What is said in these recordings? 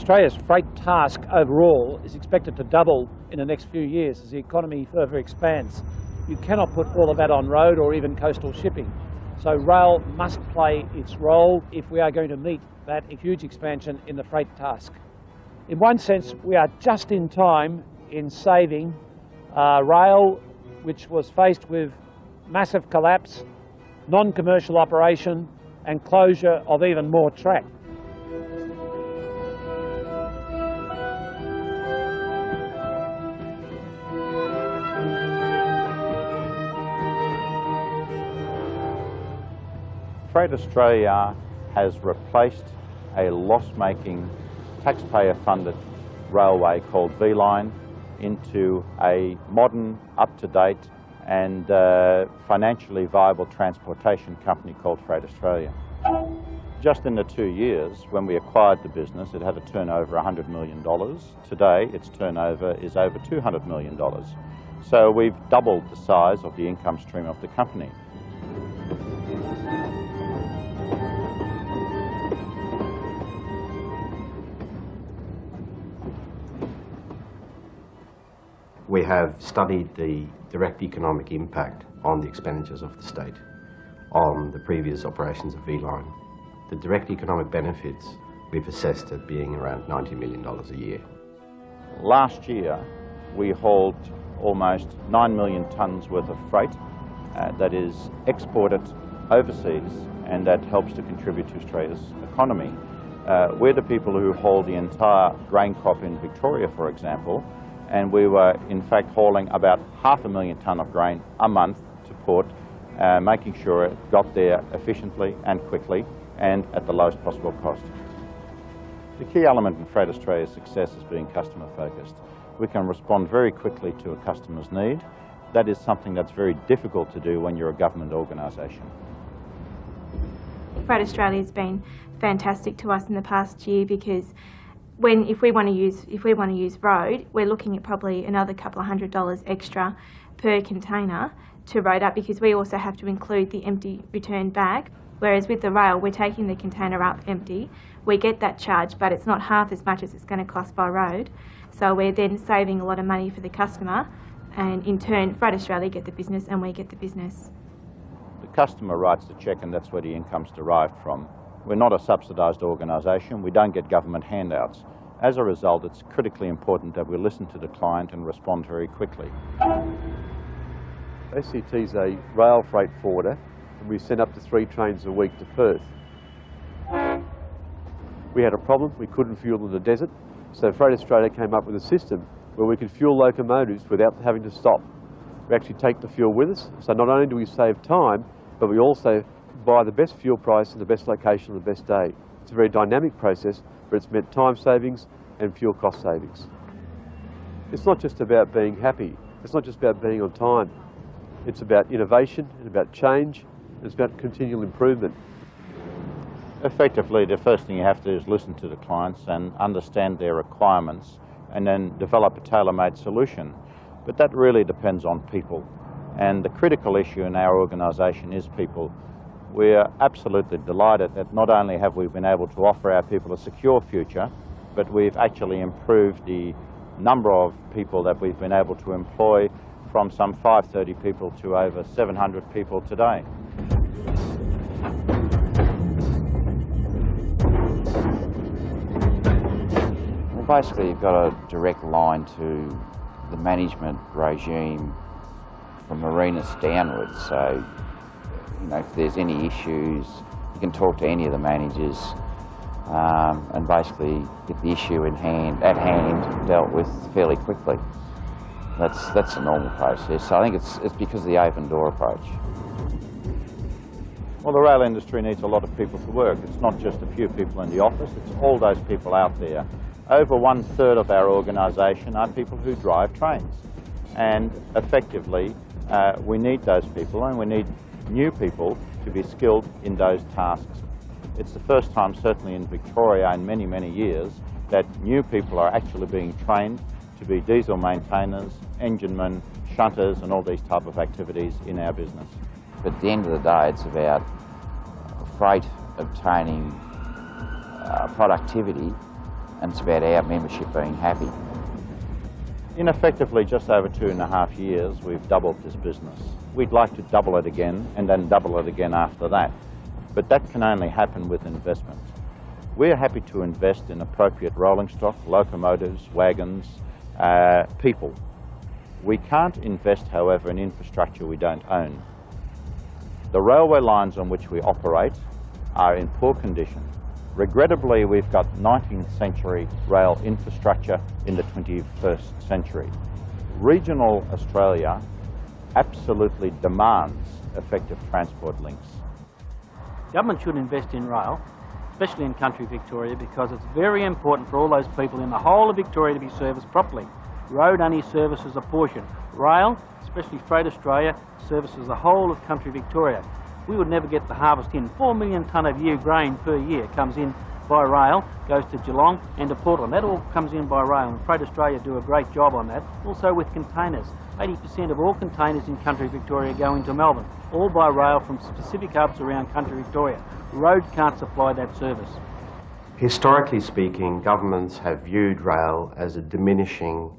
Australia's freight task overall is expected to double in the next few years as the economy further expands. You cannot put all of that on road or even coastal shipping. So rail must play its role if we are going to meet that huge expansion in the freight task. In one sense, we are just in time in saving uh, rail, which was faced with massive collapse, non-commercial operation and closure of even more track. Freight Australia has replaced a loss-making, taxpayer-funded railway called V-Line into a modern, up-to-date and uh, financially viable transportation company called Freight Australia. Just in the two years when we acquired the business, it had a turnover of $100 million. Today, its turnover is over $200 million. So we've doubled the size of the income stream of the company. Have studied the direct economic impact on the expenditures of the state on the previous operations of V-Line. The direct economic benefits we've assessed at being around $90 million a year. Last year, we hauled almost 9 million tonnes worth of freight uh, that is exported overseas and that helps to contribute to Australia's economy. Uh, we're the people who haul the entire grain crop in Victoria, for example, and we were in fact hauling about half a million tonne of grain a month to port, uh, making sure it got there efficiently and quickly and at the lowest possible cost. The key element in Freight Australia's success is being customer focused. We can respond very quickly to a customer's need. That is something that's very difficult to do when you're a government organisation. Freight Australia has been fantastic to us in the past year because when if we want to use if we want to use road, we're looking at probably another couple of hundred dollars extra per container to road up because we also have to include the empty return bag. Whereas with the rail, we're taking the container up empty. We get that charge, but it's not half as much as it's going to cost by road. So we're then saving a lot of money for the customer, and in turn, Freight Australia get the business and we get the business. The customer writes the cheque, and that's where the income's derived from. We're not a subsidised organisation. We don't get government handouts. As a result, it's critically important that we listen to the client and respond very quickly. ACT is a rail freight forwarder and we send up to three trains a week to Perth. We had a problem, we couldn't fuel in the desert, so Freight Australia came up with a system where we could fuel locomotives without having to stop. We actually take the fuel with us, so not only do we save time, but we also buy the best fuel price and the best location on the best day. It's a very dynamic process, but it's meant time savings and fuel cost savings. It's not just about being happy. It's not just about being on time. It's about innovation and about change. It's about continual improvement. Effectively, the first thing you have to do is listen to the clients and understand their requirements and then develop a tailor-made solution. But that really depends on people. And the critical issue in our organisation is people. We're absolutely delighted that not only have we been able to offer our people a secure future, but we've actually improved the number of people that we've been able to employ from some 530 people to over 700 people today. Well, basically, you've got a direct line to the management regime from Marinus downwards. So, you know, if there's any issues, you can talk to any of the managers um, and basically get the issue in hand, at hand dealt with fairly quickly. That's, that's a normal process. So I think it's, it's because of the open door approach. Well, the rail industry needs a lot of people to work. It's not just a few people in the office, it's all those people out there. Over one third of our organisation are people who drive trains. And effectively, uh, we need those people and we need new people to be skilled in those tasks. It's the first time, certainly in Victoria in many, many years, that new people are actually being trained to be diesel maintainers, enginemen, shunters, and all these type of activities in our business. But at the end of the day, it's about freight obtaining uh, productivity and it's about our membership being happy. In effectively just over two and a half years, we've doubled this business. We'd like to double it again and then double it again after that. But that can only happen with investment. We're happy to invest in appropriate rolling stock, locomotives, wagons, uh, people. We can't invest, however, in infrastructure we don't own. The railway lines on which we operate are in poor condition. Regrettably, we've got 19th century rail infrastructure in the 21st century. Regional Australia absolutely demands effective transport links. Government should invest in rail, especially in country Victoria, because it's very important for all those people in the whole of Victoria to be serviced properly. Road only services a portion. Rail, especially Freight Australia, services the whole of country Victoria. We would never get the harvest in. Four million tonne of year grain per year comes in by rail, goes to Geelong and to Portland. That all comes in by rail, and Freight Australia do a great job on that. Also with containers. 80% of all containers in country Victoria go into Melbourne, all by rail from specific hubs around country Victoria. Road can't supply that service. Historically speaking, governments have viewed rail as a diminishing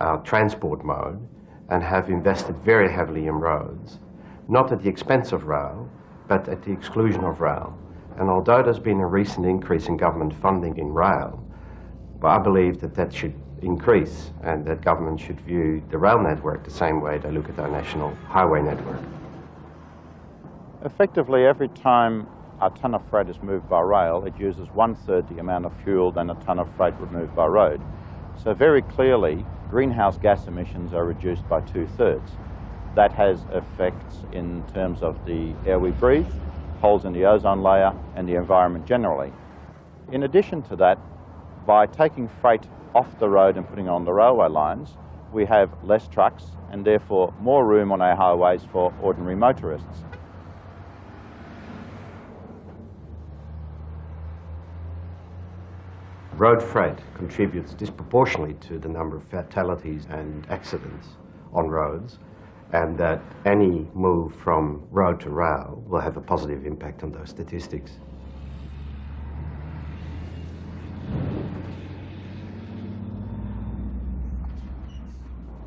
uh, transport mode and have invested very heavily in roads, not at the expense of rail, but at the exclusion of rail. And although there's been a recent increase in government funding in rail, I believe that that should increase and that government should view the rail network the same way they look at our national highway network. Effectively, every time a tonne of freight is moved by rail, it uses one third the amount of fuel than a tonne of freight would move by road. So very clearly, greenhouse gas emissions are reduced by two thirds. That has effects in terms of the air we breathe, holes in the ozone layer, and the environment generally. In addition to that, by taking freight off the road and putting it on the railway lines, we have less trucks and therefore more room on our highways for ordinary motorists. Road freight contributes disproportionately to the number of fatalities and accidents on roads, and that any move from road to rail will have a positive impact on those statistics.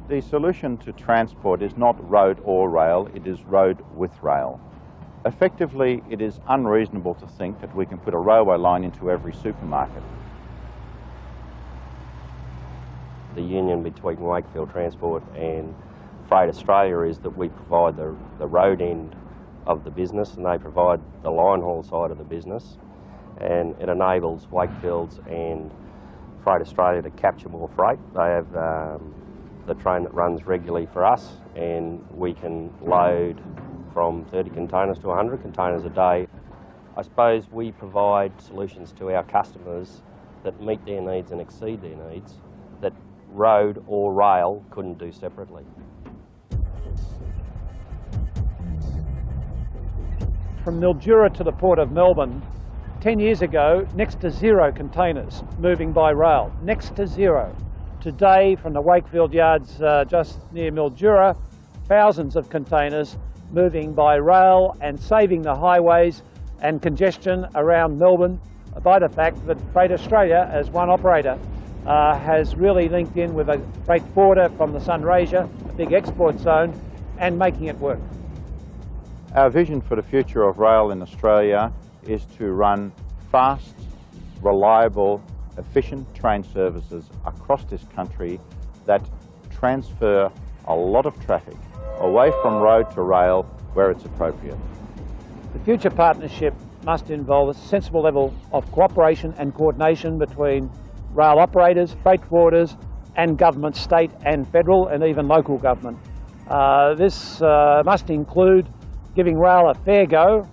The solution to transport is not road or rail, it is road with rail. Effectively, it is unreasonable to think that we can put a railway line into every supermarket. The union between Wakefield Transport and Freight Australia is that we provide the, the road end of the business and they provide the line haul side of the business and it enables Wakefield's and Freight Australia to capture more freight. They have um, the train that runs regularly for us and we can load from 30 containers to 100 containers a day. I suppose we provide solutions to our customers that meet their needs and exceed their needs that road or rail couldn't do separately. From Mildura to the Port of Melbourne, 10 years ago, next to zero containers moving by rail, next to zero. Today, from the Wakefield yards uh, just near Mildura, thousands of containers moving by rail and saving the highways and congestion around Melbourne by the fact that Freight Australia, as one operator, uh, has really linked in with a freight forwarder from the Sunraysia, a big export zone, and making it work. Our vision for the future of rail in Australia is to run fast, reliable efficient train services across this country that transfer a lot of traffic away from road to rail where it's appropriate. The future partnership must involve a sensible level of cooperation and coordination between rail operators, freight forwarders and government, state and federal and even local government. Uh, this uh, must include giving rail a fair go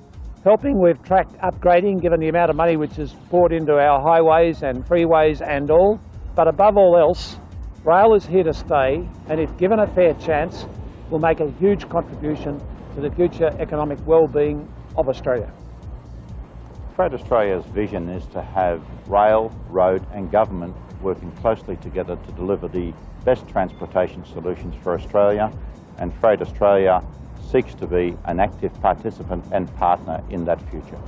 helping with track upgrading given the amount of money which is poured into our highways and freeways and all. But above all else, rail is here to stay and if given a fair chance will make a huge contribution to the future economic well-being of Australia. Freight Australia's vision is to have rail, road and government working closely together to deliver the best transportation solutions for Australia and Freight Australia seeks to be an active participant and partner in that future.